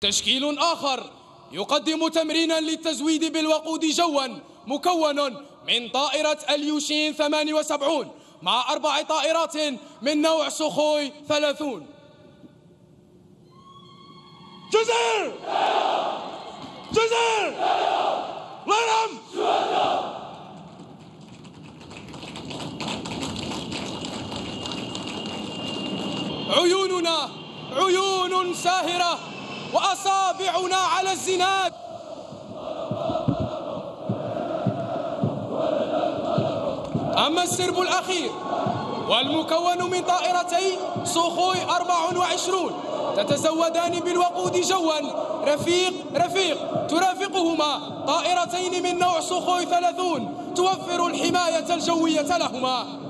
تشكيل آخر يقدم تمرينا للتزويد بالوقود جوا مكون من طائرة اليوشين 78 مع أربع طائرات من نوع سخوي 30 جزر جزر لرم عيوننا عيون ساهرة. وأصابعنا على الزناد. أما السرب الأخير والمكون من طائرتي سوخوي 24 تتزودان بالوقود جوا. رفيق رفيق ترافقهما طائرتين من نوع سوخوي 30 توفر الحماية الجوية لهما.